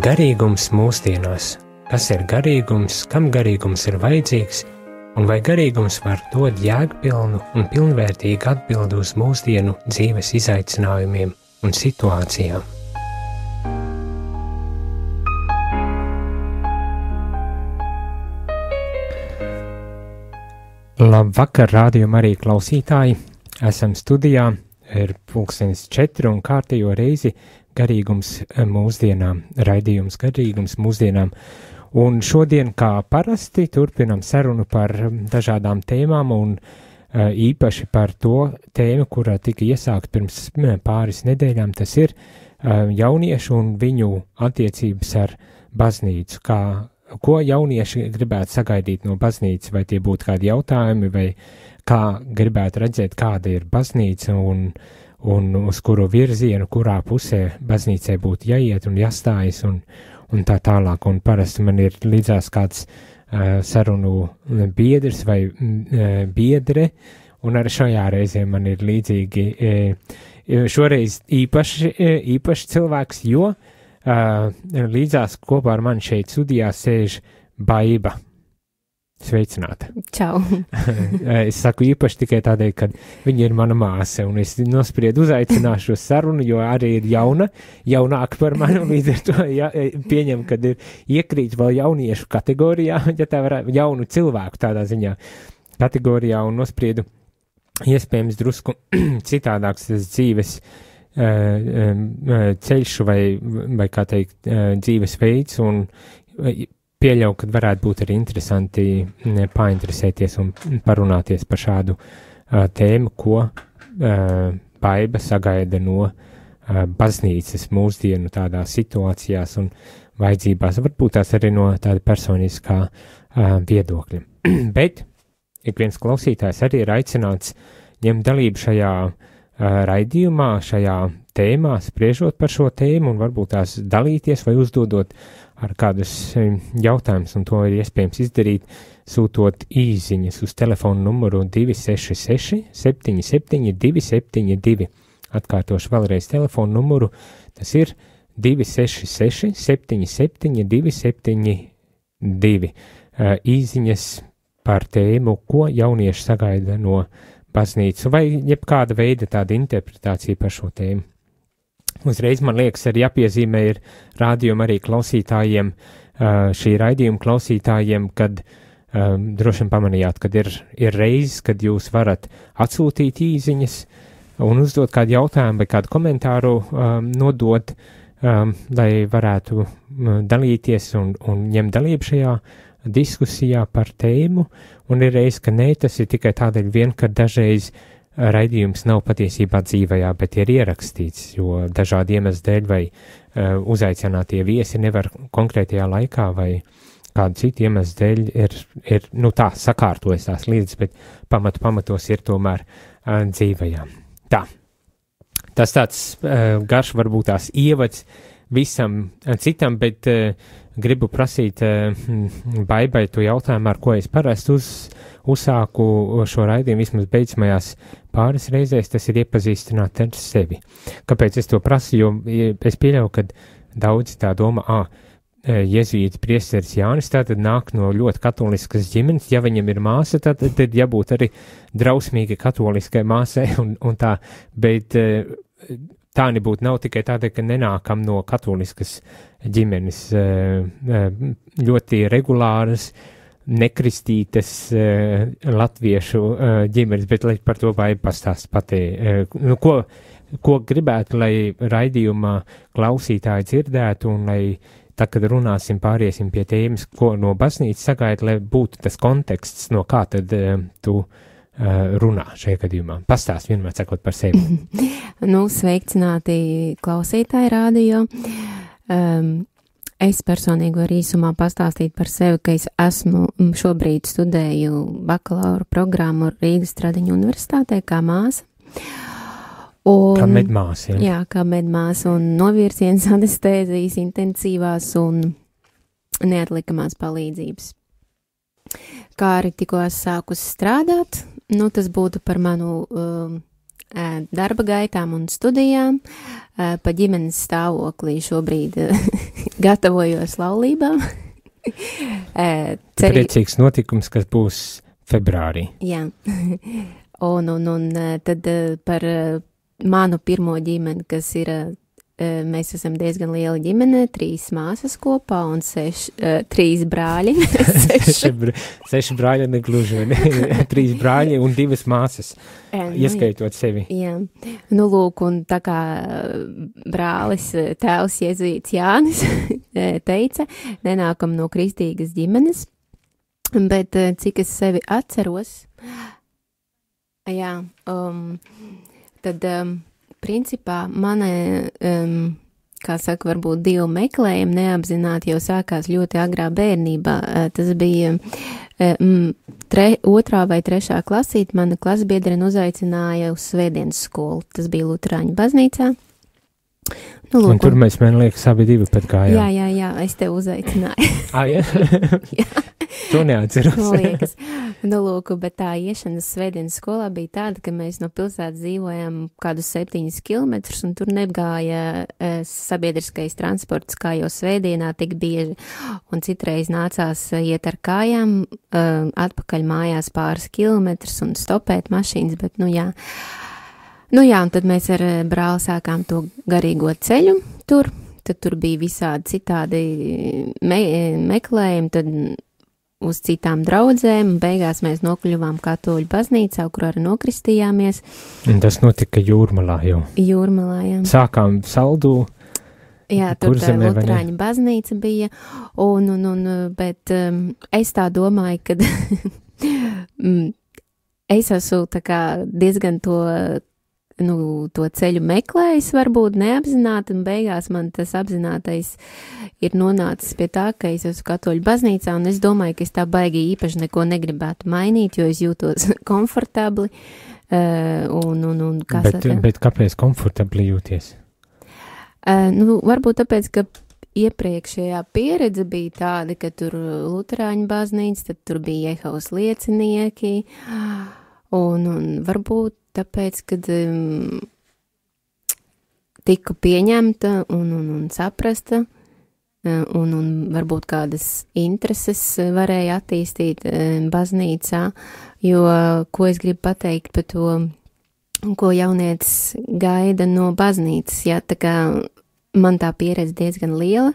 Garīgums mūsdienās. Kas ir garīgums, kam garīgums ir vajadzīgs, un vai garīgums var dot jēgpilnu un pilnvērtīgu atbildi uz mūsdienu dzīves izaicinājumiem un situācijām? Labvakar, rādījumā arī klausītāji! Esam studijā, ir pulkstenis četri un kārtējo reizi garīgums eh, mūsdienām, raidījums garīgums mūsdienām. Un šodien, kā parasti, turpinam sarunu par mm, dažādām tēmām un uh, īpaši par to tēmu, kurā tika iesākt pirms mm, pāris nedēļām, tas ir uh, jauniešu un viņu attiecības ar baznīcu, kā, ko jaunieši gribētu sagaidīt no baznīcas, vai tie būtu kādi jautājumi, vai kā gribētu redzēt, kāda ir baznīca un uh, un uz kuru virzienu, kurā pusē baznīcai būtu jāiet un jāstājas un, un tā tālāk. Un parasti man ir līdzās kāds uh, sarunu biedrs vai uh, biedre, un arī šajā reizē man ir līdzīgi uh, šoreiz īpaši, uh, īpaši cilvēks, jo uh, līdzās kopā ar mani šeit studijā sēž Baiba. Sveicināti! Čau! es saku īpaši tikai tādēļ, ka viņa ir mana māsa, un es nospriedu uzaicināšu sarunu, jo arī ir jauna, jaunāka par mani, un līdz ar to ja, pieņem, ka ir iekrīt vēl jauniešu kategorijā, ja tā varētu, jaunu cilvēku tādā ziņā kategorijā, un nospriedu iespējams drusku citādāks dzīves ceļš vai, vai kā teikt, dzīves veids, un pieļauju, ka varētu būt arī interesanti painteresēties un parunāties par šādu uh, tēmu, ko uh, baiba sagaida no uh, baznīcas mūsdienu tādās situācijās un vajadzībās, varbūt tās arī no tāda personiskā uh, viedokļa. Bet ik viens klausītājs arī ir aicināts ņemt dalību šajā uh, raidījumā, šajā tēmā, spriežot par šo tēmu un varbūt tās dalīties vai uzdodot ar kādus jautājumus, un to ir iespējams izdarīt, sūtot īsiņas uz telefonu numuru 266 77 272. Atkārtošu vēlreiz telefonu numuru, tas ir 266 77 272. Īsiņas par tēmu, ko jaunieši sagaida no baznīcas, vai jebkāda veida tāda interpretācija par šo tēmu. Uzreiz man liekas, arī jāpiezīmē ir rādījuma arī klausītājiem, šī raidījuma klausītājiem, kad um, droši vien pamanījāt, kad ir, ir reizes, kad jūs varat atsūtīt īziņas un uzdot kādu jautājumu vai kādu komentāru um, nodot, um, lai varētu dalīties un, un ņemt dalību šajā diskusijā par tēmu, un ir reizes, ka nē, tas ir tikai tādēļ vien, ka dažreiz uh, raidījums nav patiesībā dzīvajā, bet ir ierakstīts, jo dažādi iemesli dēļ vai uh, uzaicinātie viesi nevar konkrētajā laikā vai kādu citu iemeslu dēļ ir, ir, nu tā, sakārtojas tās lietas, bet pamatu pamatos ir tomēr uh, dzīvajā. Tā. Tas tāds uh, garš varbūt tās ievads visam citam, bet uh, gribu prasīt uh, baibai to jautājumu, ar ko es parasti uz, uzsāku šo raidījumu vismaz beidzamajās pāris reizēs, tas ir iepazīstināt ar sevi. Kāpēc es to prasu? Jo es pieļauju, ka daudzi tā domā, ah, Jēzus Priesteris Jānis tātad nāk no ļoti katoliskas ģimenes, ja viņam ir māsa, tad, tad jābūt arī drausmīgi katoliskai māsai un, un tā, bet tā nebūtu nav tikai tādēļ, ka nenākam no katoliskas ģimenes ļoti regulāras, nekristītas uh, latviešu uh, ģimenes, bet lai par to vai pastāst patī. Uh, nu, ko, ko gribētu, lai raidījumā klausītāji dzirdētu un lai tā, kad runāsim, pāriesim pie tēmas, ko no baznīcas sagaida, lai būtu tas konteksts, no kā tad uh, tu runā šajā gadījumā. Pastāst vienmēr sakot par sevi. nu, sveicināti klausītāji rādio. Um, Es personīgi varu īsumā pastāstīt par sevi, ka es esmu šobrīd studēju bakalaura programmu Rīgas Tradiņu universitātē kā māsa. Un, kā medmāsa, jā. Jā, kā medmāsa un novirziens anestēzijas intensīvās un neatlikamās palīdzības. Kā arī tikko es sāku strādāt, nu tas būtu par manu um, darba gaitām un studijām, pa ģimenes stāvoklī šobrīd gatavojos laulībām. Ceri... Priecīgs notikums, kas būs februārī. Jā, un, un, un tad par manu pirmo ģimeni, kas ir mēs esam diezgan liela ģimene, trīs māsas kopā un seši, uh, trīs brāļi. seši, br seši brāļi negluži, ne? trīs brāļi un divas māsas, nu, ieskaitot sevi. Jā, nu lūk, un tā kā brālis, tēvs Jēzus Jānis teica, nenākam no kristīgas ģimenes, bet cik es sevi atceros, jā, um, tad. Um, principā mana, um, kā saka, varbūt divu meklējumu neapzināti jau sākās ļoti agrā bērnībā. Uh, tas bija um, tre, otrā vai trešā klasīte, mana klasbiedrene uzaicināja uz svētdienas skolu. Tas bija Lutrāņu baznīcā. Nu, lūk, un tur mēs, man liekas, abi divi pat gājām. Jā, jā, jā, es te uzaicināju. ah, jā? jā. To neatceros. Man liekas. Nu, lūk, bet tā iešanas svētdienas skolā bija tāda, ka mēs no pilsētas dzīvojām kādus septiņus kilometrus, un tur negāja e, sabiedriskais transports, kā jau svētdienā tik bieži, un citreiz nācās iet ar kājām e, atpakaļ mājās pāris kilometrus un stopēt mašīnas, bet, nu jā. Nu jā, un tad mēs ar eh, brāli sākām to garīgo ceļu tur. Tad tur bija visādi citādi me meklējumi, tad uz citām draudzēm. Beigās mēs nokļuvām katoļu baznīcā, kur arī nokristījāmies. Un tas notika jūrmalā jau. Jūrmalā, jā. Sākām saldū. Jā, tur tā Lutrāņa baznīca bija, un, un, un, bet um, es tā domāju, ka mm, es esmu tā kā diezgan to nu, to ceļu meklējis, varbūt neapzināti, un beigās man tas apzinātais ir nonācis pie tā, ka es esmu katoļu baznīcā, un es domāju, ka es tā baigi īpaši neko negribētu mainīt, jo es jūtos komfortabli. Uh, un, un, un bet, ar... bet kāpēc komfortabli jūties? Uh, nu, varbūt tāpēc, ka iepriekšējā pieredze bija tāda, ka tur Lutāņu baznīca, tad tur bija Jehovas liecinieki, un, un varbūt tāpēc, kad um, tiku pieņemta un, un, un saprasta, uh, un, un varbūt kādas intereses varēja attīstīt um, baznīcā, jo ko es gribu pateikt par to, ko jaunietis gaida no baznīcas, jā, tā kā man tā pieredze diezgan liela.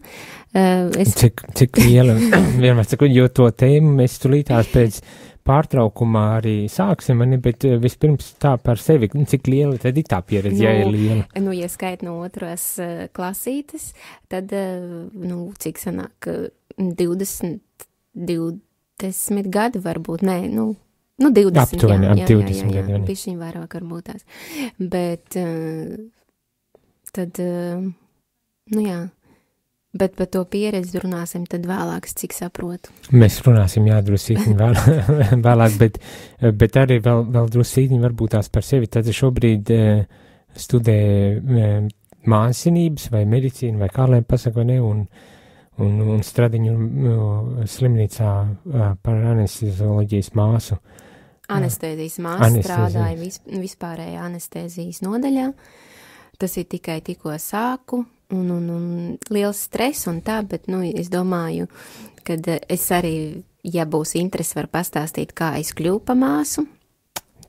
Uh, es... Cik, cik liela, vienmēr saku, jo to tēmu mēs tulītās pēc pārtraukumā arī sāksim, ne, bet eh, vispirms tā par sevi, nu, cik liela tad ir tā pieredze, nu, ja ir liela? Nu, ja skait no otras uh, klasītes, tad, uh, nu, cik sanāk, 20, 20 gadi varbūt, nē, nu, nu 20. Aptuveni, ap 20 jā, jā, gadi. Jā, bišķiņ vairāk varbūt tās. Bet, tad, nu jā, Bet par to pieredzi runāsim tad vēlāk, cik saprotu. Mēs runāsim, jā, drusītiņi vēl, vēlāk, bet, bet arī vēl, vēl drusītiņi varbūt tās par sevi. Tad šobrīd uh, studē uh, mācinības vai medicīnu vai kā lai pasaka, ne, un, un, un stradiņu slimnīcā par anestezioloģijas māsu. Anestēzijas māsa strādāja vis, vispārējā anestēzijas nodaļā. Tas ir tikai tikko sāku, un, un, un liels stress un tā, bet, nu, es domāju, ka es arī, ja būs interesi, var pastāstīt, kā es kļuvu pa māsu.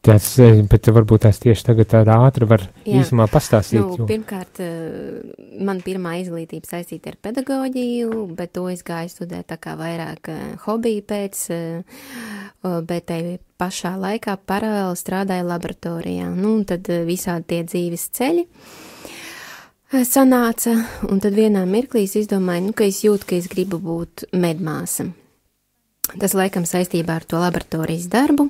Tas, eh, bet varbūt tās tieši tagad tāda ātra var Jā. īsumā pastāstīt. Nu, jo. Pirmkārt, eh, man pirmā izglītība saistīta ar pedagoģiju, bet to es gāju studēt tā kā vairāk eh, hobiju pēc, bet te pašā laikā paralēli strādāju laboratorijā. Nu, un tad visādi tie dzīves ceļi. Uh, sanāca, un tad vienā mirklī es izdomāju, nu, ka es jūtu, ka es gribu būt medmāsa. Tas laikam saistībā ar to laboratorijas darbu,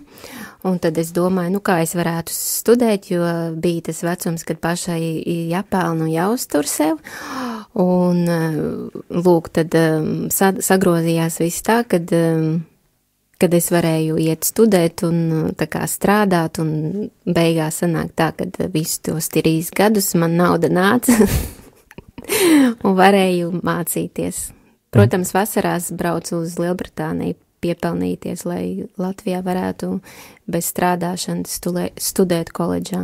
un tad es domāju, nu, kā es varētu studēt, jo bija tas vecums, kad pašai jāpelna un jāuztur sev, un, lūk, tad sagrozījās viss tā, kad kad es varēju iet studēt un tā kā strādāt, un beigās sanāk tā, ka visus tos trīs gadus man nauda nāca un varēju mācīties. Protams, vasarās braucu uz Lielbritāniju piepelnīties, lai Latvijā varētu bez strādāšanas studēt koledžā.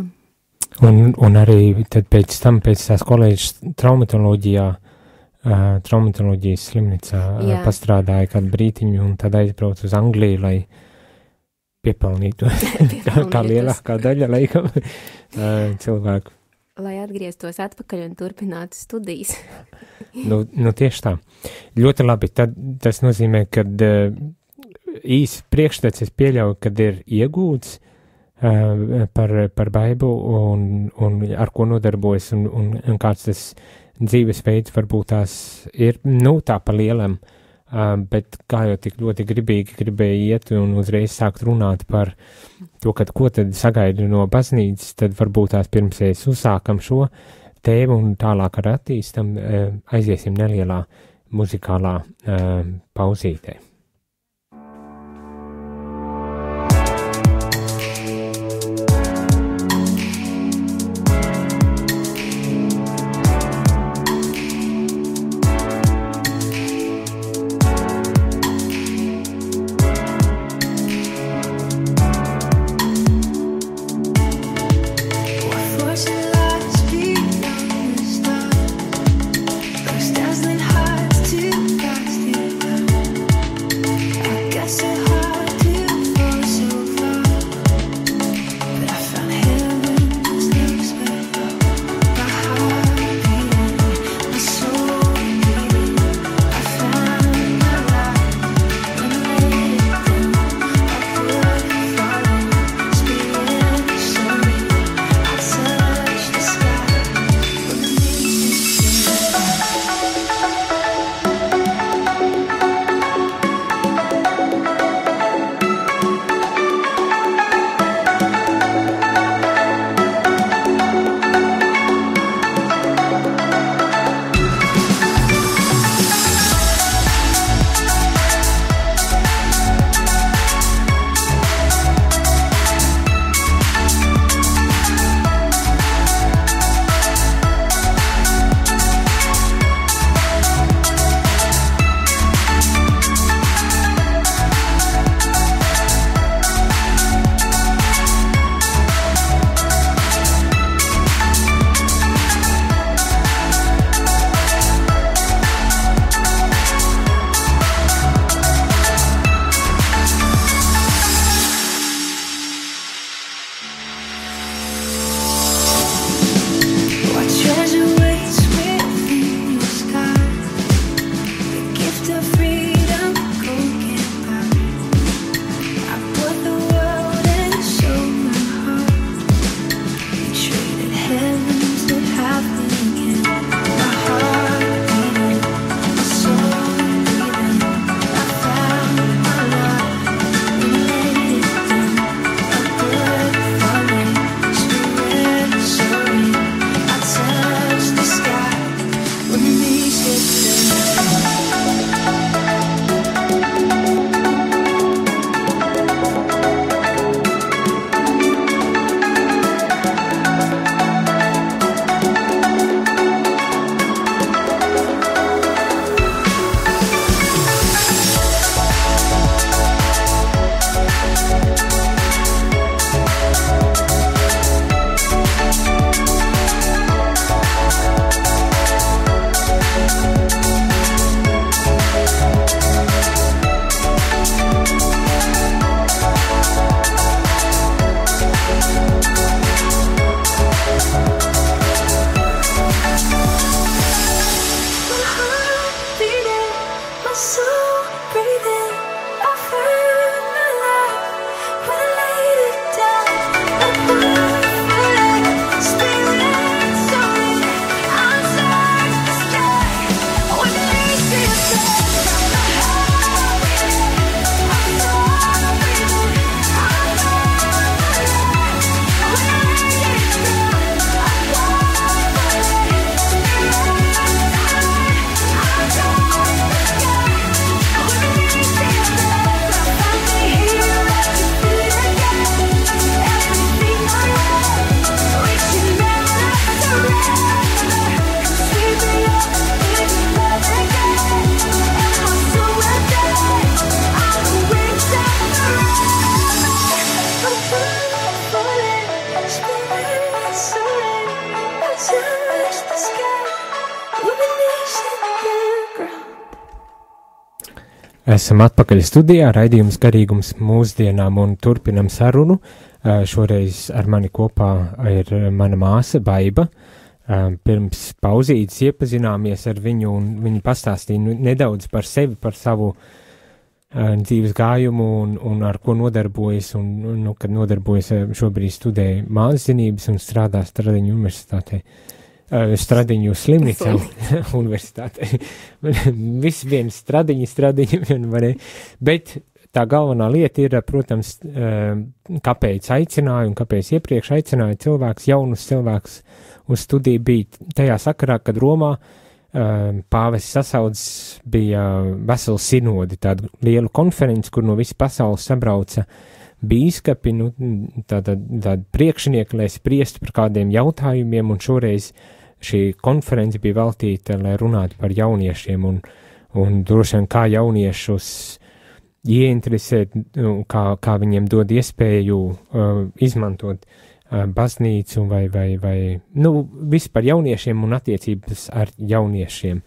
Un, un arī pēc tam, pēc tās koledžas traumatoloģijā, uh, traumatoloģijas slimnīcā uh, Jā. pastrādāja kādu brītiņu un tad aizbraucu uz Angliju, lai piepelnītu kā lielākā daļa laikam uh, cilvēku. Lai atgrieztos atpakaļ un turpinātu studijas. Nu, nu tieši tā. Ļoti labi. Tad, tas nozīmē, ka uh, īsi priekšstats es pieļauju, kad ir iegūts uh, par, par baibu un, un ar ko nodarbojas un, un, un kāds tas dzīvesveids varbūt tās ir, nu, tā pa lielam. Uh, bet kā jau tik ļoti gribīgi gribēja iet un uzreiz sākt runāt par to, kad ko tad sagaidu no baznīcas, tad varbūt tās pirms es uzsākam šo tēmu un tālāk ar attīstam, uh, aiziesim nelielā muzikālā uh, pauzītē. Esam atpakaļ studijā, raidījums garīgums mūsdienām un turpinam sarunu. Šoreiz ar mani kopā ir mana māsa Baiba. Pirms pauzītes iepazināmies ar viņu un viņa pastāstīja nu, nedaudz par sevi, par savu dzīves gājumu un, un ar ko nodarbojas. Un, nu, kad nodarbojas šobrīd studēja mākslinības un strādā Stradiņu universitātē. Uh, Stradiņu slimnīcā universitātē. Viss viens stradiņi, stradiņi vien varēja. Bet tā galvenā lieta ir, protams, uh, kāpēc aicināju un kāpēc iepriekš aicināju cilvēks, jaunus cilvēkus uz studiju bija tajā sakarā, kad Romā uh, pāvests sasaudzes bija vesela sinodi, tādu lielu konferenci, kur no visas pasaules sabrauca bīskapi, nu, tāda, tāda priekšnieki, lai spriestu par kādiem jautājumiem, un šoreiz šī konference bija veltīta, lai runātu par jauniešiem un, un droši vien kā jauniešus ieinteresēt, nu, kā, kā viņiem dod iespēju uh, izmantot uh, baznīcu vai, vai, vai, nu, vispār jauniešiem un attiecības ar jauniešiem.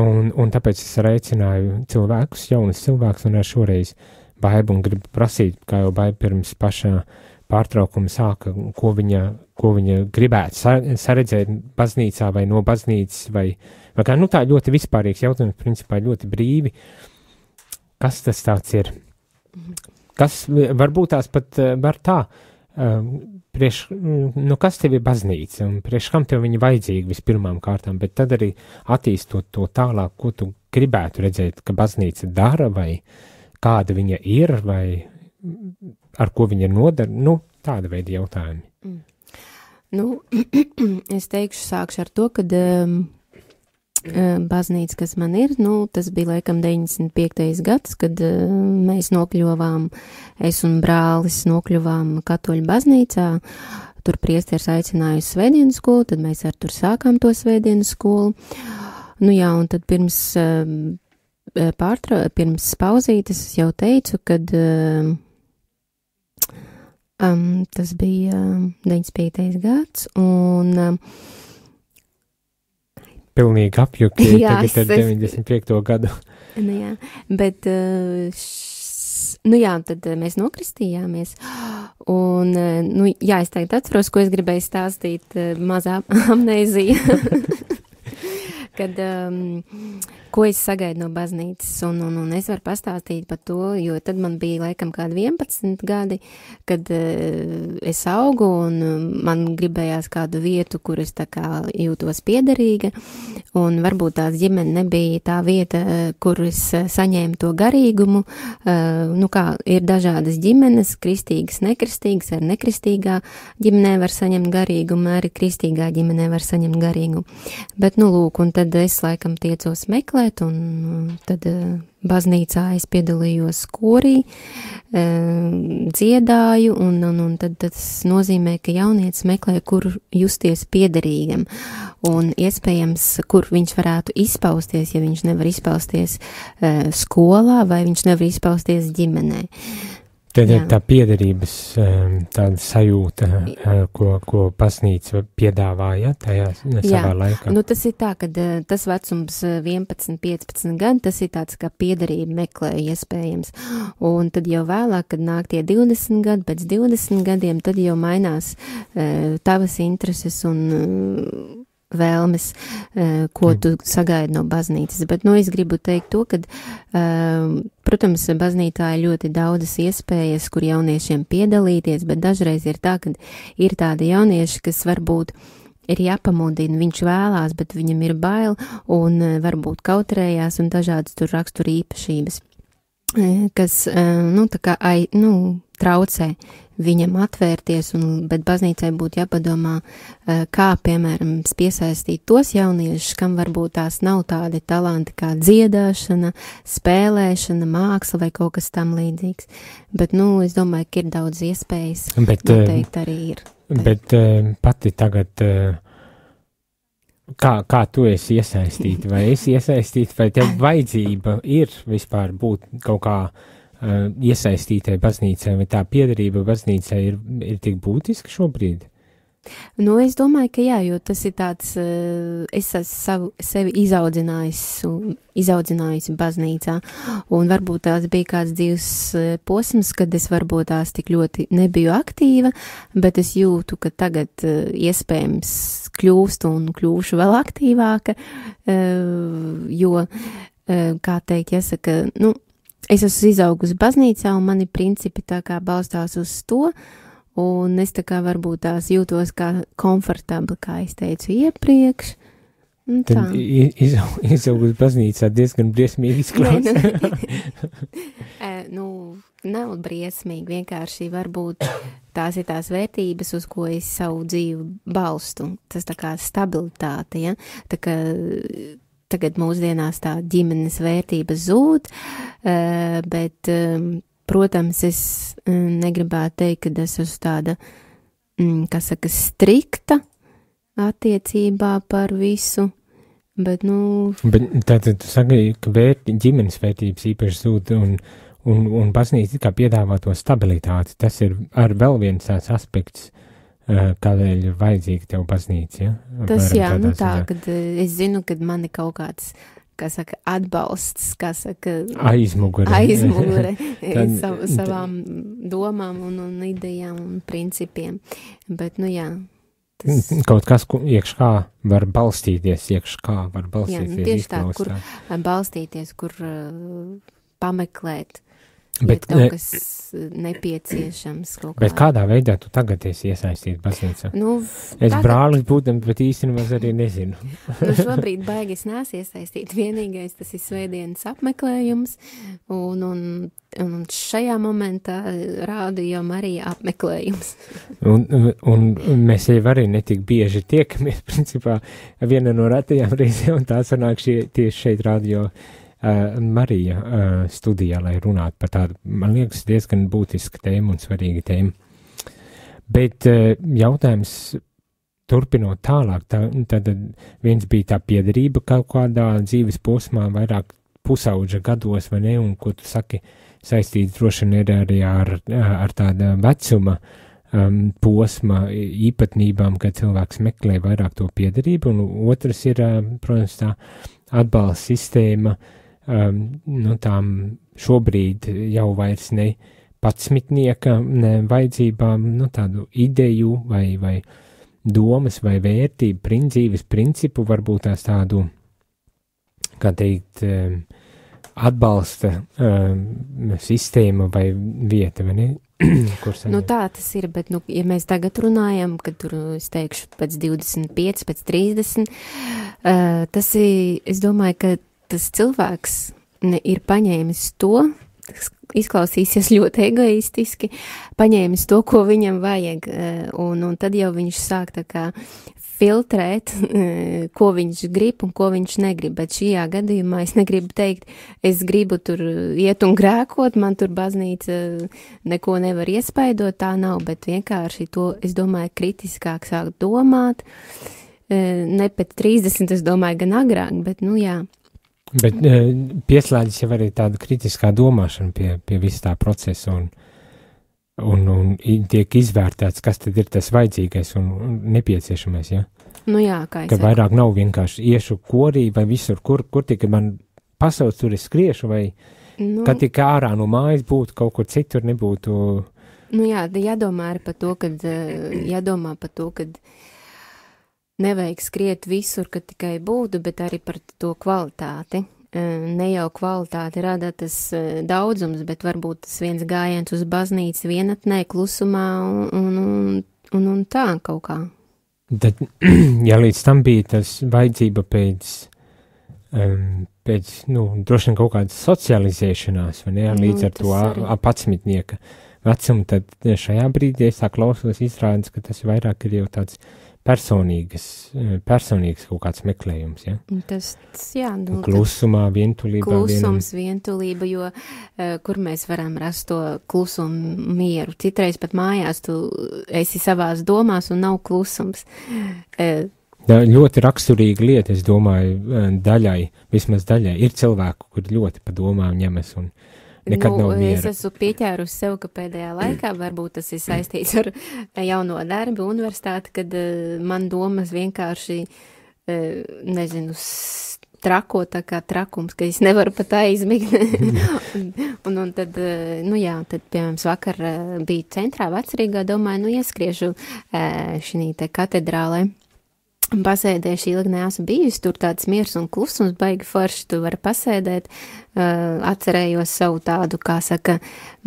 Un, un tāpēc es aicināju cilvēkus, jaunus cilvēkus, un ar šoreiz baidu un gribu prasīt, kā jau baidu pirms pašā pārtraukuma sāka, ko viņa, ko viņa gribētu sa saredzēt baznīcā vai no baznīcas, vai, vai kā, nu tā ļoti vispārīgs jautājums, principā ļoti brīvi. Kas tas tāds ir? Kas varbūt tās pat eh, var tā, eh, prieš, nu kas tev ir baznīca, un prieš kam tev viņa vajadzīga vispirmām kārtām, bet tad arī attīstot to tālāk, ko tu gribētu redzēt, ka baznīca dara, vai kāda viņa ir, vai ar ko viņa nodara, nu, tāda veida jautājumi. Nu, es teikšu, sākšu ar to, ka um, um, baznīca, kas man ir, nu, tas bija laikam 95. gads, kad uh, mēs nokļuvām, es un brālis nokļuvām katoļu baznīcā. Tur priesteris aicināja uz svētdienu skolu, tad mēs ar tur sākām to svētdienu skolu. Nu jā, un tad pirms um, pārtra, pirms pauzītes es jau teicu, kad um, Um, tas bija um, 95. gads, un um, Pilnīgi apjuki, Jā, tagad es- 95. gadu. nu, jā, bet, uh, š, nu jā, tad uh, mēs nokristījāmies, un, uh, nu, jā, es tagad atceros, ko es gribēju stāstīt, mazā amnēzija, kad, um, ko es sagaidu no baznīcas, un, un, un es varu pastāstīt par to, jo tad man bija laikam kādi 11 gadi, kad uh, es augu, un um, man gribējās kādu vietu, kur es tā kā jūtos piederīga, un varbūt tās ģimene nebija tā vieta, eh, kur es eh, saņēmu to garīgumu. Eh, Nu, kā ir dažādas ģimenes, kristīgas, nekristīgas, ar nekristīgā ģimenē var saņemt garīgumu, arī kristīgā ģimenē var saņemt garīgumu. Bet, nu, lūk, un tad es laikam tiecos meklēt, un uh, tad uh, baznīcā es piedalījos korī, uh, dziedāju, un, un, un tad tas nozīmē, ka jaunietis meklē, kur justies piederīgam, un iespējams, kur viņš varētu izpausties, ja viņš nevar izpausties skolā, vai viņš nevar izpausties ģimenē. Tad ir Jā. tā piederības um, tāda sajūta, uh, ko, ko baznīca piedāvāja tajā savā laikā. Nu, tas ir tā, ka uh, tas vecums uh, 11, 15 gadi, tas ir tāds kā piederība meklē iespējams. Un tad jau vēlāk, kad nāk tie 20 gadi, pēc 20 gadiem, tad jau mainās uh, tavas intereses un vēlmes, uh, ko Mm. tu sagaidi no baznīcas. Bet, nu, es gribu teikt to, ka, uh, protams, baznīcā ir ļoti daudzas iespējas, kur jauniešiem piedalīties, bet dažreiz ir tā, ka ir tādi jaunieši, kas varbūt ir jāpamudina, viņš vēlās, bet viņam ir bail un eh, varbūt kautrējās un dažādas tur rakstura īpašības, eh, kas, nu, kā, ai, nu, traucē viņam atvērties, un, bet baznīcai būtu jāpadomā, kā, piemēram, piesaistīt tos jauniešus, kam varbūt tās nav tādi talanti kā dziedāšana, spēlēšana, māksla vai kaut kas tam līdzīgs. Bet, nu, es domāju, ka ir daudz iespējas. Bet, Noteikti arī ir. bet uh, pati tagad, kā, kā tu esi iesaistīta, vai esi iesaistīta, vai tev vajadzība ir vispār būt kaut kā uh, iesaistītai baznīcai, vai tā piedarība baznīcai ir, ir tik būtiska šobrīd? Nu, es domāju, ka jā, jo tas ir tāds, eh, es esmu savu, sevi izaudzinājis, izaudzinājusi baznīcā, un varbūt tās bija kāds dzīves eh, posms, kad es varbūt tās tik ļoti nebiju aktīva, bet es jūtu, ka tagad eh, iespējams kļūstu un kļūšu vēl aktīvāka, jo, kā teikt, jāsaka, nu, es esmu izaugusi baznīcā, un mani principi tā kā balstās uz to, Un es tā kā varbūt tās jūtos kā komfortabli, kā es teicu iepriekš. Tā. Tad i- izau- izaugus baznīcā diezgan briesmīgi izklausās. nu, Eh, nu, nav briesmīgi, vienkārši varbūt tās ir tās vērtības, uz ko es savu dzīvi balstu. Tas tā kā stabilitāte, ja? Tā kā tagad mūsdienās tā ģimenes vērtības zūd, eh, bet, eh, protams, es eh, negribētu teikt, ka es esmu tāda, mm, kas saka, strikta attiecībā par visu, bet, nu, Bet tātad tu saki, ka vērti, ģimenes vērtības īpaši zūd un, un, un baznīca kā piedāvā to stabilitāti. Tas ir ar vēl viens tāds aspekts, uh, kādēļ ir vajadzīga tev baznīca, ja? Tas Apmēram jā, nu tā, ziņā. kad eh, es zinu, kad man ir kaut kāds, kā saka, atbalsts, kā saka, Aizmugure. aizmugure Tad- sav, tad- savām domām un, un idejām un principiem. Bet, nu jā, tas Kaut kas, ko iekšā var balstīties, iekšā var Jā, balstīties. nu tieši tā, kur- balstīties, kur uh, pameklēt, Bet, ja ne- kaut kas uh, nepieciešams. Kaut Bet kādā veidā tu tagad esi iesaistīts baznīcā? Nu, Es tagad- brālis būtam, bet īstenībā arī nezinu. Nu, šobrīd baigi es neesmu iesaistīta. Vienīgais tas ir svētdienas apmeklējums, un, un, un šajā momentā rādījām arī apmeklējums. Un, un, un mēs jau arī netik bieži tiekamies, principā, viena no retajām reizēm, un tā sanāk šie, tieši šeit uh, Marija uh, studijā, lai runātu par tādu, man liekas, diezgan būtisku tēmu un svarīgu tēmu. Bet uh, jautājums turpinot tālāk, tā, tad viens bija tā piedarība kaut kādā dzīves posmā, vairāk pusauģa gados, vai ne, un ko tu saki, saistīts droši vien ir arī ar, ar tāda vecuma um, posma īpatnībām, kad cilvēks meklē vairāk to piedarību, un otrs ir, protams, tā atbalsta sistēma, um, nu, tām šobrīd jau vairs ne patsmitnieka ne, vajadzībām, nu, tādu ideju vai, vai domas vai vērtību, prin, dzīves principu, varbūt tās tādu, kā teikt, um, atbalsta um, sistēma vai vieta, vai ne? Nu, tā tas ir, bet, nu, ja mēs tagad runājam, kad tur, es teikšu, pēc 25, pēc 30, uh, tas ir, es domāju, ka tas cilvēks ne, ir paņēmis to, tas izklausīsies ļoti egoistiski, paņēmis to, ko viņam vajag, uh, un, un tad jau viņš sāk tā kā filtrēt, eh, ko viņš grib un ko viņš negrib. Bet šajā gadījumā es negribu teikt, es gribu tur iet un grēkot, man tur baznīca neko nevar iespaidot, tā nav, bet vienkārši to, es domāju, kritiskāk sākt domāt. Eh, Ne pēc 30, es domāju, gan agrāk, bet, nu jā, Bet uh, pieslēdzas jau arī tāda kritiskā domāšana pie, pie visa tā procesa un, un, un tiek izvērtēts, kas tad ir tas vajadzīgais un, nepieciešamais, ja? nu jā, kā Ka saku. vairāk nav vienkārši iešu korī vai visur, kur, kur tik man pasaules tur es skriešu vai Nu, kad tik ārā no mājas būtu kaut kur citur nebūtu. Nu jā, jādomā arī par to, kad, eh, jādomā par to, kad nevajag skriet visur, kad tikai būtu, bet arī par to kvalitāti. Ne jau kvalitāti rada tas daudzums, bet varbūt tas viens gājiens uz baznīcu vienatnē, klusumā un, un, un, un, tā kaut kā. Tad, ja līdz tam bija tas vajadzība pēc, um, pēc nu, droši vien kaut kādas socializēšanās, vai ne, Nu, līdz ar to arī. apatmitnieka vecumu, tad šajā brīdī es tā klausos, izrādās, ka tas vairāk ir jau tāds personīgas, eh, personīgs kaut kāds meklējums, ja? Un Tas, jā, nu, Klusumā, vientulībā. Klusums, vientulība, jo uh, kur mēs varam rast to klusumu mieru. Citreiz pat mājās tu esi savās domās un nav klusums. Uh, Tā ļoti raksturīga lieta, es domāju, eh, daļai, vismaz daļai, ir cilvēku, kur ļoti pa domām ņemas un, nekad nu, es esmu pieķērusi sev, ka pēdējā laikā varbūt tas ir saistīts ar jauno darbu universitāti, kad uh, man domas vienkārši, uh, nezinu, trako tā kā trakums, ka es nevaru pat aizmigt. un, un, tad, uh, nu jā, tad, piemēram, vakar uh, bija centrā vecrīgā, domāju, nu ieskriešu uh, šī te katedrālē. Pasēdēšu ilgi neesmu bijusi, tur tāds miers un klusums, baigi forši, tu vari pasēdēt. Uh, atcerējos savu tādu, kā saka,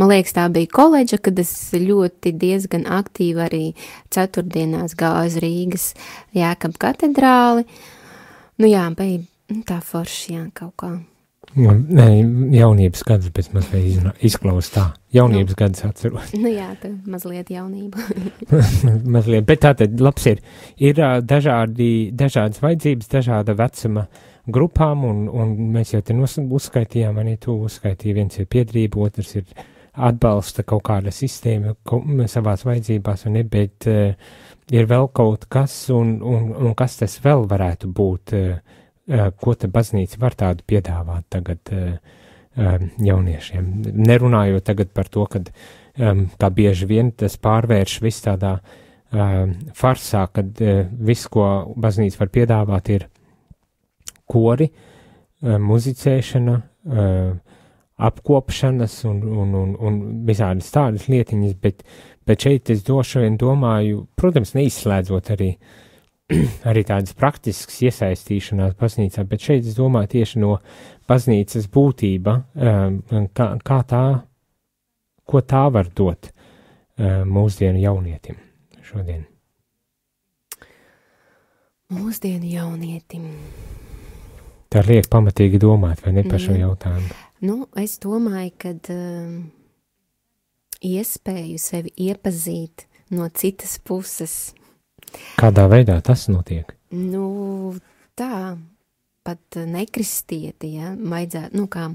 man liekas, tā bija koledža, kad es ļoti diezgan aktīvi arī ceturtdienās gāju uz Rīgas Jēkab katedrāli. Nu jā, bija nu, tā forši, jā, kaut kā. Nē, jaunības gads, bet mazliet izklausās tā. Jaunības Nu. gads atceros. Nu jā, tā mazliet jaunība. mazliet, bet tā tad labs ir. Ir dažādi, dažādas vajadzības, dažāda vecuma grupām, un, un mēs jau te uzskaitījām, arī tu uzskaitīji, viens ir piedrība, otrs ir atbalsta kaut kāda sistēma ko, savās vajadzībās, un ne, bet uh, ir vēl kaut kas, un, un, un kas tas vēl varētu būt, uh, ko te baznīca var tādu piedāvāt tagad uh, um, jauniešiem. Nerunājot tagad par to, kad kā bieži vien tas pārvērš viss tādā farsā, kad uh, viss, ko baznīca var piedāvāt, ir kori, uh, muzicēšana, uh, apkopšanas un, un, un, un visādas tādas lietiņas, bet, bet šeit es došu vien domāju, protams, neizslēdzot arī, arī tādas praktiskas iesaistīšanās baznīcā, bet šeit es domāju tieši no baznīcas būtība, um, kā, kā tā, ko tā var dot uh, mūsdienu jaunietim šodien. Mūsdienu jaunietim. Tā liek pamatīgi domāt, vai ne par šo Mhm. jautājumu? Nu, es domāju, ka um, iespēju sevi iepazīt no citas puses, Kādā veidā tas notiek? nu, tā pat nekristieti, ja, vajadzētu, nu kā,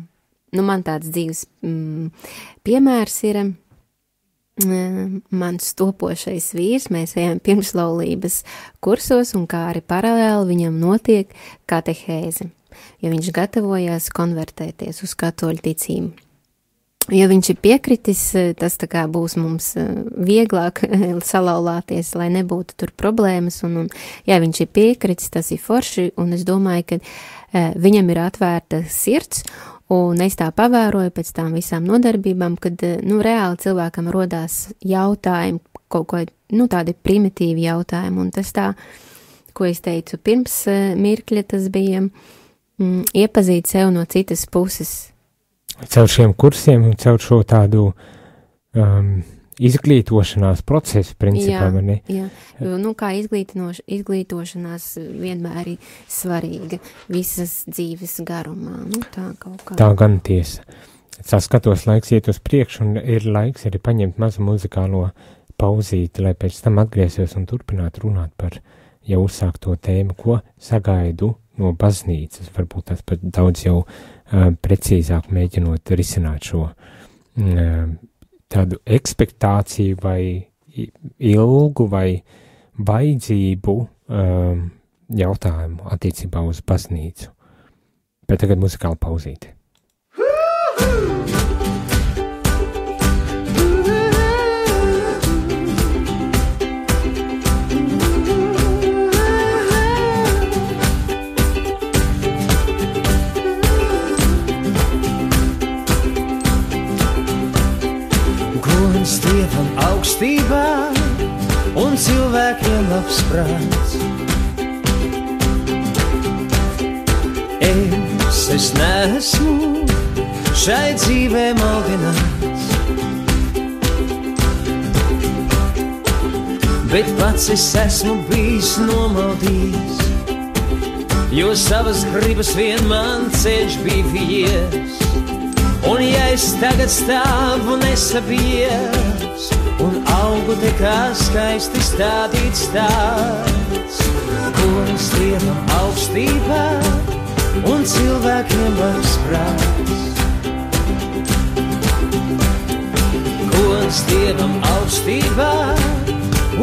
nu man tāds dzīves mm, piemērs ir. mm, Mans topošais vīrs, mēs ejam pirmslaulības kursos, un kā arī paralēli viņam notiek katehēze, jo viņš gatavojās konvertēties uz katoļu ticību. Ja viņš ir piekritis, eh, tas būs mums eh, vieglāk salauzties, lai nebūtu tur problēmas. Un, un, ja viņš ir piekritis, tas ir forši. Un es domāju, ka e, viņam ir atvērta sirds. Un es tā pavēroju pēc tām visām nodarbībām, kad eh, nu, reāli cilvēkam rodās jautājumi, kaut ko nu, tādi primitīvi jautājumi. Un tas tā, ko es teicu pirms eh, mirkļa, tas bija mm, iepazīt sev no citas puses. Caur šiem kursiem un caur šo tādu um, izglītošanās procesu, principā, Jā. ne? Jā, nu, kā izglītošanās vienmēr ir svarīga visas dzīves garumā. Nu, tā. Tā gan tiesa. Tā skatos, laiks iet uz priekšu, un ir laiks arī paņemt mazu muzikālo pauzīti, lai pēc tam atgrieztos un turpinātu runāt par jau uzsākto tēmu, ko sagaidu no baznīcas. Varbūt tas pat daudz jau uh, precīzāk mēģinot risināt šo tādu ekspektāciju vai ilgu vai vajadzību um, jautājumu attiecībā uz baznīcu. Bet tagad muzikāla pauzīte. Labs prāts. Es, es neesmu šai dzīvē maldināts, bet pats es esmu bijis nomaldījis, jo savas gribas vien man ceļš bija vies. Un ja es tagad stāvu nesabies un augu te kā skaisti stādīts tāds, es dievam augstībā un cilvēkiem labs prāts. Ko es dievam augstībā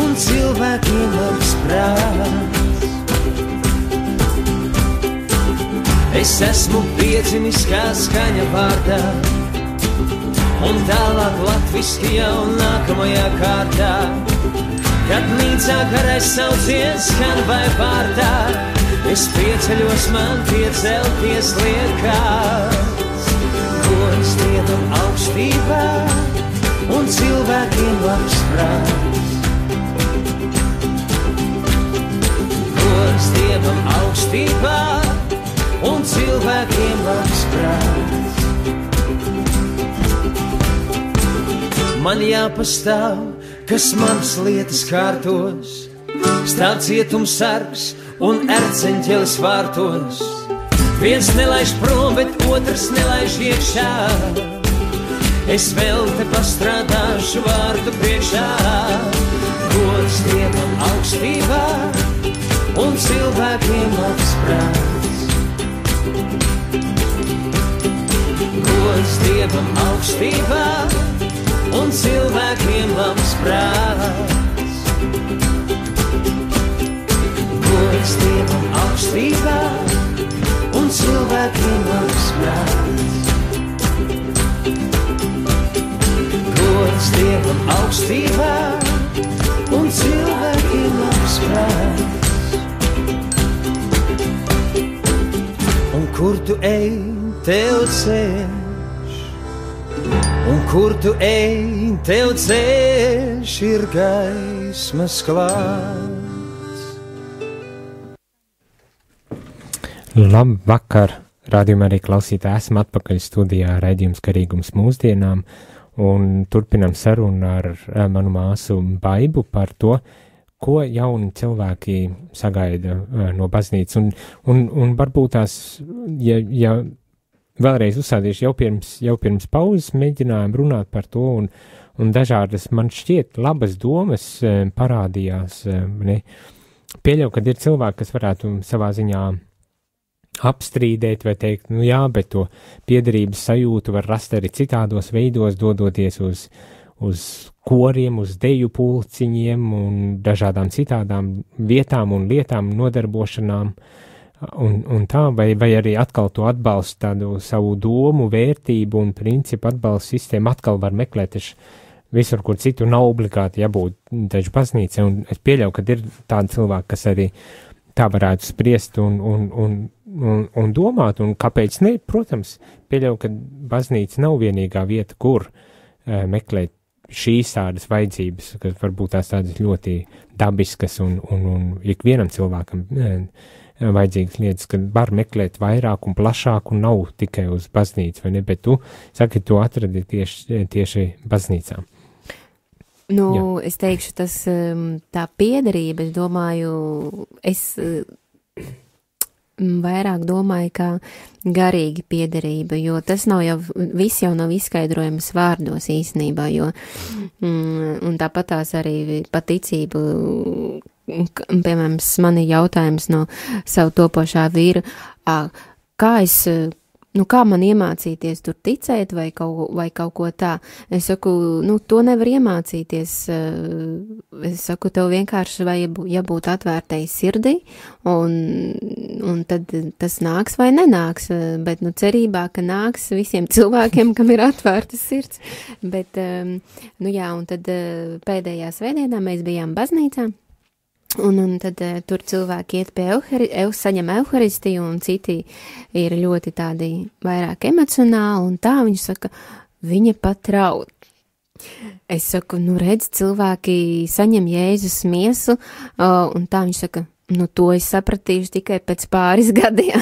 un cilvēkiem labs prāts. Es esmu piedzimis kā skaņa vārdā, un tālāk latviski jau nākamajā kārtā. Kad nīcā karais sauciens skan vai pārtā, es pieceļos man piecelties liekas. Gods Dievam augstībā un cilvēkiem labs prāts. Gods Dievam augstībā un cilvēkiem labs prāts. Man jāpastāv, kas manas lietas kārtos, stāv cietums sargs un erceņķelis vārtos. Viens nelaiž prom, bet otrs nelaiž iekšā. Es vēl te pastrādāšu vārdu priekšā. Gods Dievam augstībā un cilvēkiem labs prāts. Gods Dievam augstībā un cilvēkiem labs prāts. Gods Dievam augstībā un cilvēkiem labs prāts. Gods Dievam augstībā un cilvēkiem labs prāts. Un kur tu ej, tev ceļš, un kur tu ej, tev ceļš ir gaismas klāts. Labvakar, rādījumā arī klausītāji, esam atpakaļ studijā raidījums karīgums mūsdienām un turpinam sarunu ar eh, manu māsu Baibu par to, ko jauni cilvēki sagaida eh, no baznīcas. Un, un, un varbūt tās, ja, ja vēlreiz uzsādīšu, jau pirms, jau pirms pauzes mēģinājām runāt par to, un, un dažādas man šķiet labas domas eh, parādījās. eh, Ne? Pieļauju, ka ir cilvēki, kas varētu savā ziņā apstrīdēt vai teikt, nu jā, bet to piederības sajūtu var rast arī citādos veidos, dodoties uz, uz koriem, uz deju pulciņiem un dažādām citādām vietām un lietām, nodarbošanām. Un, un tā, vai, vai arī atkal to atbalstu, tādu savu domu, vērtību un principu atbalstu sistēmu atkal var meklēt. Taču visur, kur citur nav obligāti jābūt taču baznīca, un es pieļauju, ka ir tādi cilvēki, kas arī tā varētu spriest un, un, un, un, un domāt, un kāpēc ne, protams, pieļauju, ka baznīca nav vienīgā vieta, kur uh, meklēt šīs tādas vajadzības, kas varbūt tās tādas ļoti dabiskas un, un, un ikvienam cilvēkam uh, vajadzīgas lietas, kad var meklēt vairāk un plašāk un nav tikai uz baznīcu, vai ne, bet tu saki, tu atradi tieši, tieši baznīcā. Nu, Jā. es teikšu, tas um, tā piederība, es domāju, es mm, vairāk domāju, kā garīgi piederība, jo tas nav jau, viss jau nav izskaidrojams vārdos īstenībā, jo, mm, un tāpat tās arī paticība, k- piemēram, man ir jautājums no savu topošā vīra, kā es, uh, nu, kā man iemācīties tur ticēt vai kaut, vai kaut ko tā. Es saku, nu, to nevar iemācīties. eh, Es saku, tev vienkārši vajag jābūt atvērtai sirdī, un, un tad tas nāks vai nenāks. eh, Bet, nu, cerībā, ka nāks visiem cilvēkiem, kam ir atvērta sirds. Bet, nu, jā, un tad pēdējā svētdienā mēs bijām baznīcā. Un, un tad uh, tur cilvēki iet pie euhari, eu, saņem evaharistiju, un citi ir ļoti tādi vairāk emocionāli, un tā viņi saka, viņa pat raud. Es saku, nu redz, cilvēki saņem Jēzus miesu, uh, un tā viņš saka, nu to es sapratīšu tikai pēc pāris gadiem.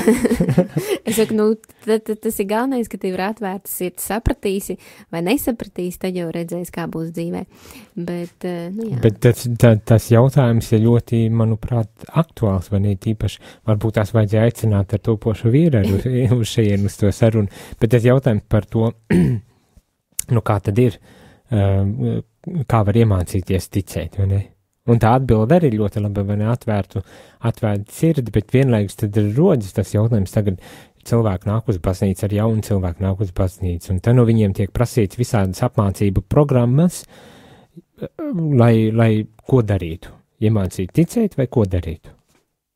es saku, nu tad, tad tas ir galvenais, ka tev ir atvērta sirds, sapratīsi vai nesapratīsi, tad jau redzēs, kā būs dzīvē. Bet, uh, nu jā. Bet tas, tā, tas jautājums ir ļoti, manuprāt, aktuāls, vai ne tīpaši, varbūt tās vajadzēja aicināt ar topošu vīru uz, šeit, uz to sarunu, bet tas jautājums par to, nu kā tad ir, um, kā var iemācīties ticēt, vai ne? Un tā atbilde arī ļoti labi, vai ne, atvērtu, atvērtu sirdi, bet vienlaikus tad ir rodas tas jautājums tagad, cilvēki nāk uz baznīcu, ar jaunu cilvēku nāk uz baznīcu, un tad no viņiem tiek prasīts visādas apmācību programmas, lai, lai ko darītu, iemācīt ticēt vai ko darītu.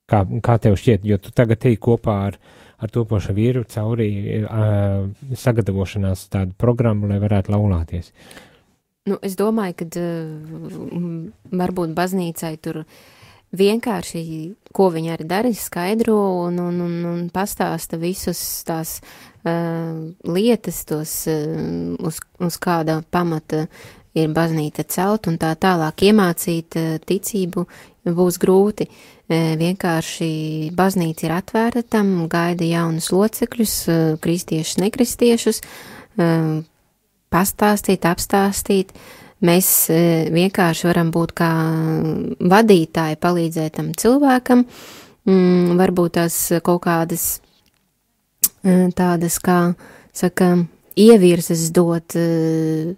Kā, kā tev šķiet, jo tu tagad ej kopā ar, ar topošu vīru cauri uh, sagatavošanās tādu programmu, lai varētu laulāties. Nu, es domāju, ka uh, varbūt baznīcai tur vienkārši, ko viņi arī dara, skaidro un, un, un, un pastāsta visus tās uh, lietas, tos, uh, uz, uz kāda pamata ir baznīca celt un tā tālāk iemācīt uh, ticību būs grūti. Uh, vienkārši baznīca ir atvērta tam, gaida jaunus locekļus, uh, kristiešus, nekristiešus, uh, pastāstīt, apstāstīt. Mēs e, vienkārši varam būt kā vadītāji, palīdzēt tam cilvēkam, mm, varbūt tās kaut kādas e, tādas, kā saka, ievirzes dot, e,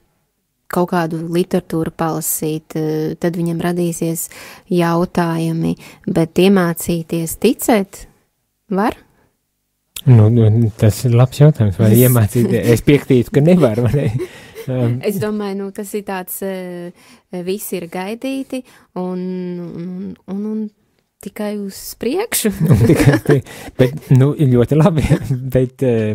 kaut kādu literatūru palasīt, tad viņam radīsies jautājumi, bet iemācīties ticēt var? Nu, nu, tas ir labs jautājums, vai iemācīt. Es piektītu, ka nevar, vai ne? Um, Es domāju, nu, tas ir tāds, eh, visi ir gaidīti un, un, un, un tikai uz priekšu. tikai bet, nu, ļoti labi, bet uh,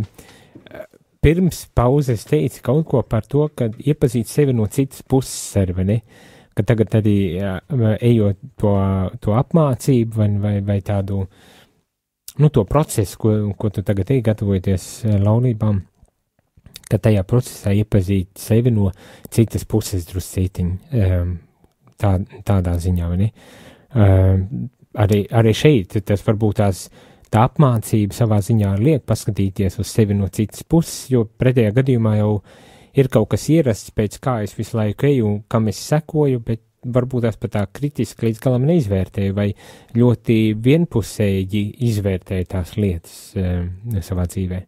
pirms pauzes teici kaut ko par to, ka iepazīt sevi no citas puses arī, vai ne? Ka tagad arī uh, ejot to, to apmācību vai, vai, vai tādu, nu, to procesu, ko, ko tu tagad ej gatavoties uh, laulībām, ka tajā procesā iepazīt sevi no citas puses druscītiņ, um, tā, tādā ziņā, vai ne? Um, arī, arī šeit tas varbūt tās tā apmācība savā ziņā liek paskatīties uz sevi no citas puses, jo pretējā gadījumā jau ir kaut kas ierasts, pēc kā es visu laiku eju un kam es sekoju, bet varbūt tās pat tā kritiski līdz galam neizvērtēju vai ļoti vienpusēji izvērtēju tās lietas um, savā dzīvē.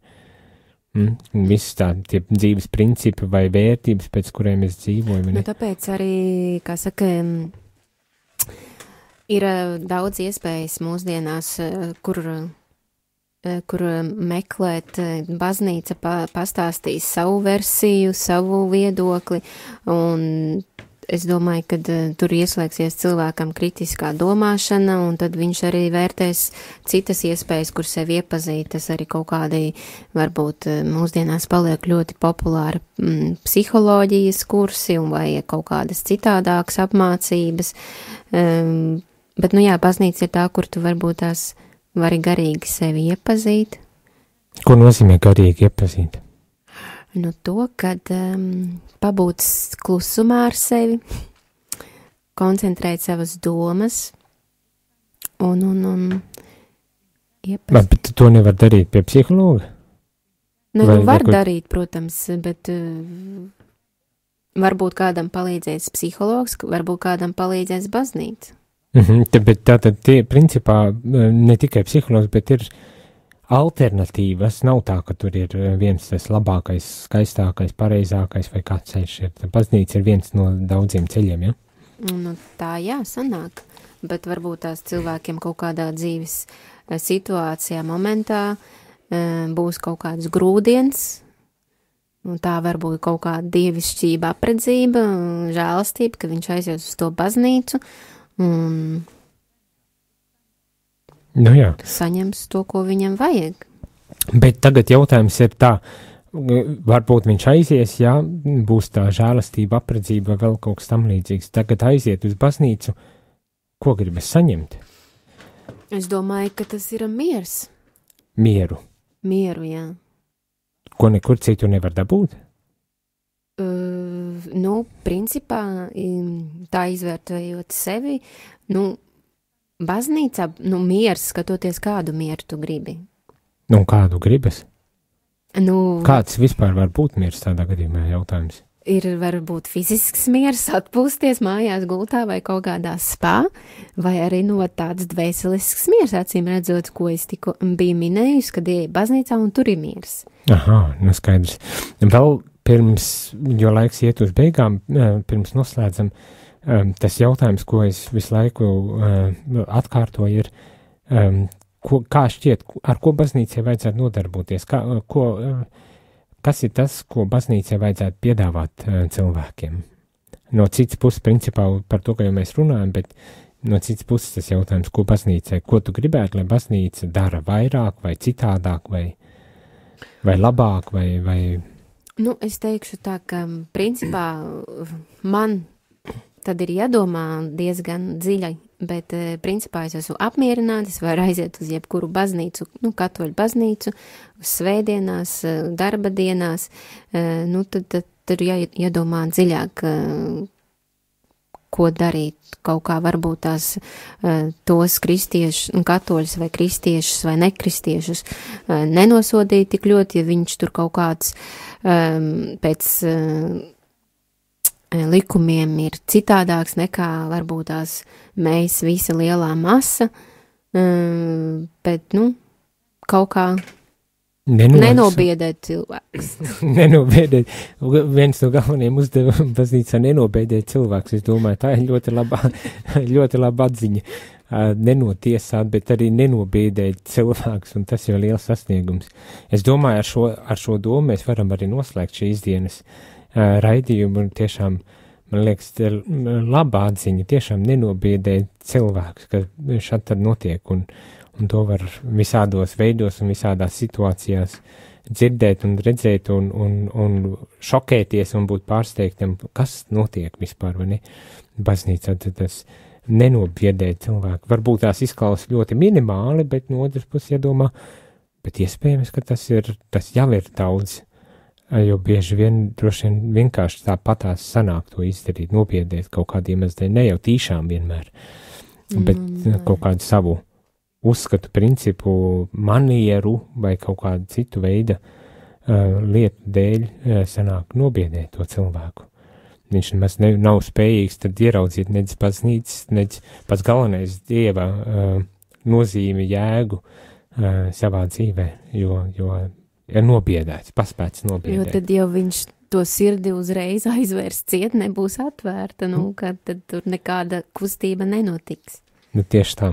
Mm, Viss tā, tie dzīves principi vai vērtības, pēc kuriem mēs dzīvojam. Nu, tāpēc arī, kā saka, mm, ir eh, daudz iespējas mūsdienās, eh, kur, kur meklēt, baznīca pa, pastāstīs savu versiju, savu viedokli, un es domāju, ka eh, tur ieslēgsies cilvēkam kritiskā domāšana, un tad viņš arī vērtēs citas iespējas, kur sevi iepazīt. Tas arī kaut kādi, varbūt eh, mūsdienās paliek ļoti populāri mm, psiholoģijas kursi un vai kaut kādas citādākas apmācības. Um, bet, nu jā, baznīca ir tā, kur tu varbūt tās vari garīgi sevi iepazīt. Ko nozīmē garīgi iepazīt? Nu, to, kad um, pabūt s- klusumā ar sevi, koncentrēt savas domas un, un, un iepazīt. Bet, bet to nevar darīt pie psihologa. Nu, vai- nu, vai var kur- darīt, protams, bet uh, varbūt kādam palīdzēs psihologs, varbūt kādam palīdzēs baznīca. Mhm, te- bet tā tad tie principā ne tikai psihologs, bet ir alternatīvas. Nav tā, ka tur ir eh, viens tas labākais, skaistākais, pareizākais vai kāds ceļš ir. Baznīca ir viens no daudziem ceļiem, ja? Nu, tā jā, sanāk. Bet varbūt tās cilvēkiem kaut kādā dzīves eh, situācijā, momentā eh, būs kaut kāds grūdienis, un tā varbūt kaut kāda dievišķība, apredzība, žēlastība, ka viņš aizies uz to baznīcu un Nu jā. saņems to, ko viņam vajag. Bet tagad jautājums ir tā, varbūt viņš aizies, jā, būs tā žēlastība, apredzība vai vēl kaut kas tam līdzīgs. Tagad aiziet uz baznīcu, ko gribas saņemt? Es domāju, ka tas ir miers. Mieru, Mieru, jā. ko nekur citur nevar dabūt. Uh, nu, principā, tā izvērtējot sevi, nu, baznīcā, nu, miers, skatoties, kādu mieru tu gribi. Nu, kādu gribas? Nu, Kāds vispār var būt miers tādā gadījumā? Jautājums. ir varbūt fizisks miers, atpūsties mājās, gultā vai kaut kādā spā, vai arī no tāds dvēselisks miers, acīm redzot, ko es tikko biju minējusi, kad ieeju baznīcā un tur ir miers. Aha, nu skaidrs. Vēl pirms, jo laiks iet uz beigām, eh, pirms noslēdzam, eh, tas jautājums, ko es visu laiku eh, atkārtoju, ir, eh, ko, kā šķiet, ar ko baznīcai vajadzētu nodarboties, kā, ko, eh, kas ir tas, ko baznīcai vajadzētu piedāvāt eh, cilvēkiem. No citas puses, principā par to, ka jau mēs runājam, bet no citas puses tas jautājums, ko baznīcai, ko tu gribētu, lai baznīca dara vairāk vai citādāk vai, vai labāk vai, vai Nu, es teikšu tā, ka principā man tad ir jādomā diezgan dziļi, bet eh, principā es esmu apmierināta, es varu aiziet uz jebkuru baznīcu, nu, katoļu baznīcu, uz svētdienās, eh, darba dienās, eh, nu, tad, tad, ir jā, jādomā dziļāk, ko darīt, kaut kā varbūt tās tos kristiešus, nu, katoļus vai kristiešus vai nekristiešus nenosodīt tik ļoti, ja viņš tur kaut kāds um, pēc likumiem ir citādāks nekā varbūt tās mēs visa lielā masa, um, bet, nu, kaut kā Nenolas- nenobiedēt cilvēkus. nenobiedēt. Viens no galvenajiem uzdevumiem baznīcā nenobiedēt cilvēkus. Es domāju, tā ir ļoti laba, ļoti laba atziņa. Nenotiesāt, bet arī nenobiedēt cilvēkus, un tas jau ir liels sasniegums. Es domāju, ar šo, ar šo domu mēs varam arī noslēgt šīs dienas ā, raidījumu, un tiešām, man liekas, ir laba atziņa, tiešām nenobiedēt cilvēkus, ka šādi tad notiek, un, un to var visādos veidos un visādās situācijās dzirdēt un redzēt un, un, un šokēties un būt pārsteigtam, kas notiek vispār, vai ne? Baznīcā tad tas nenobiedēt cilvēku. Varbūt tās izklausās ļoti minimāli, bet no otras puses jādomā, bet iespējams, ka tas ir, tas jau ir daudz, jo bieži vien droši vien vienkārši tāpatās sanāk to izdarīt, nobiedēt kaut kādiem iemesli, ne jau tīšām vienmēr, bet Mm, mm, kaut kādu savu uzskatu, principu, manieru vai kaut kādu citu veidu uh, lietu dēļ uh, sanāk nobiedēt to cilvēku. Viņš nemaz ne, nav spējīgs tad ieraudzīt nec baznīcas, nec pats galvenais dieva uh, nozīmi, jēgu uh, savā dzīvē, jo, jo ir nobiedēts, paspēts Jo nobiedēt. tad jau viņš to sirdi uzreiz aizvērs ciet, nebūs atvērta, nu, ka tad tur nekāda kustība nenotiks. Nu, tieši tā.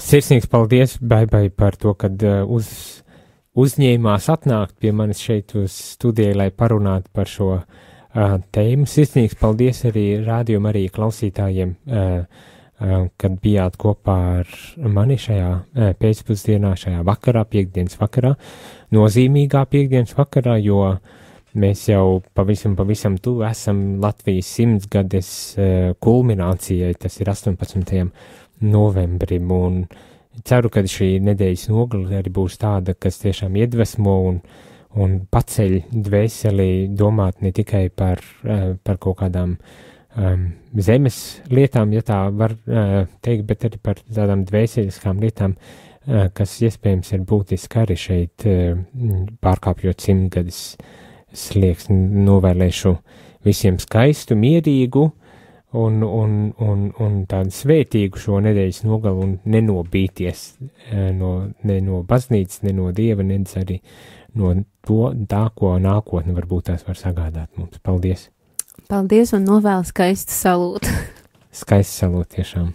Sirsnīgs paldies, Baibai, par to, ka uh, uz, uzņēmās atnākt pie manis šeit uz studiju, lai parunātu par šo uh, tēmu. Sirsnīgs paldies arī rādījuma arī klausītājiem, uh, kad bijāt kopā ar mani šajā uh, pēcpusdienā, šajā vakarā, piekdienas vakarā, nozīmīgā piekdienas vakarā, jo mēs jau pavisam, pavisam tuvu esam Latvijas simtsgades uh, kulminācijai, tas ir 18 novembrim, un ceru, ka šī nedēļas nogale arī būs tāda, kas tiešām iedvesmo un, un paceļ dvēseli domāt ne tikai par, eh, par kaut kādām um, zemes lietām, ja tā var uh, teikt, bet arī par tādām dvēseliskām lietām, uh, kas iespējams ir būtiski arī šeit uh, pārkāpjot simtgadus slieksni, novēlēšu visiem skaistu, mierīgu, un, un, un, un tādu svētīgu šo nedēļas nogalu un nenobīties eh, no, ne no baznīcas, ne no dieva, ne arī no to, tā, ko nākotne varbūt tās var sagādāt mums. Paldies! Paldies un novēlu skaistu salūtu! Skaisti salūt tiešām!